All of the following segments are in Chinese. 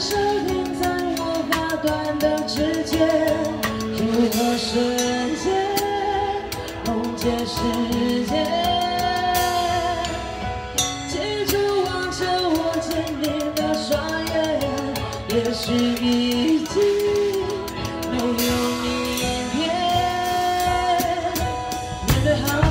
手停在我发短的指尖，如何瞬间冻结时间？记住望着我坚定的双眼，也许已经没有明天。面对寒。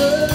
Jesus.